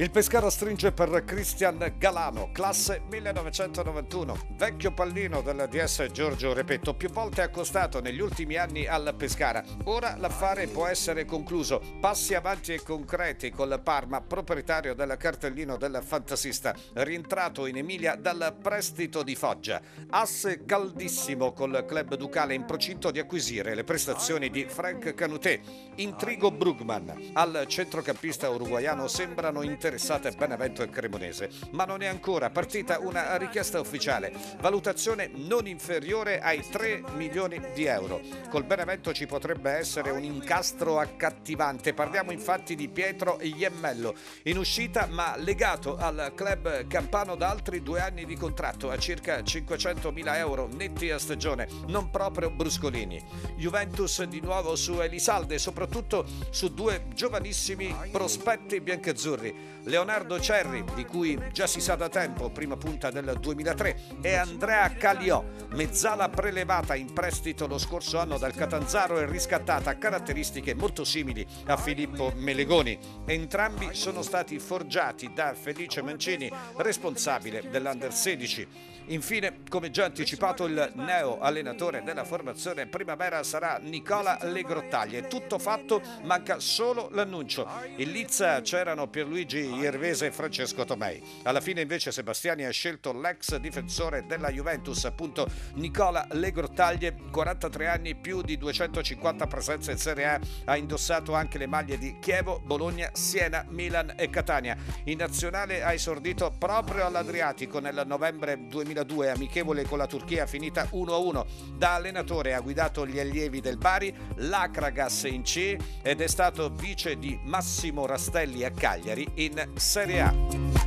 Il Pescara stringe per Cristian Galano, classe 1991, vecchio pallino del DS Giorgio Repetto, più volte accostato negli ultimi anni al Pescara. Ora l'affare può essere concluso. Passi avanti e concreti col Parma, proprietario del cartellino del fantasista, rientrato in Emilia dal prestito di Foggia. Asse caldissimo col club ducale in procinto di acquisire le prestazioni di Frank Canuté. Intrigo Brugman. Al centrocampista uruguaiano sembrano interessati interessate Benevento e Cremonese, ma non è ancora partita una richiesta ufficiale, valutazione non inferiore ai 3 milioni di euro. Col Benevento ci potrebbe essere un incastro accattivante, parliamo infatti di Pietro Iemmello, in uscita ma legato al club campano da altri due anni di contratto a circa 500 mila euro netti a stagione, non proprio bruscolini. Juventus di nuovo su Elisalde, soprattutto su due giovanissimi prospetti biancazzurri. Leonardo Cerri, di cui già si sa da tempo, prima punta del 2003, e Andrea Caliò, mezzala prelevata in prestito lo scorso anno dal Catanzaro e riscattata a caratteristiche molto simili a Filippo Melegoni. Entrambi sono stati forgiati da Felice Mancini, responsabile dell'Under 16. Infine, come già anticipato, il neo allenatore della formazione primavera sarà Nicola Legrottaglie. Tutto fatto, manca solo l'annuncio. In Lizza c'erano Pierluigi Iervese e Francesco Tomei. Alla fine invece Sebastiani ha scelto l'ex difensore della Juventus, appunto Nicola Legrottaglie, 43 anni, più di 250 presenze in Serie A, ha indossato anche le maglie di Chievo, Bologna, Siena, Milan e Catania. In nazionale ha esordito proprio all'Adriatico nel novembre 2000 2002, amichevole con la Turchia finita 1-1. Da allenatore ha guidato gli allievi del Bari, l'Acragas in C ed è stato vice di Massimo Rastelli a Cagliari in Serie A.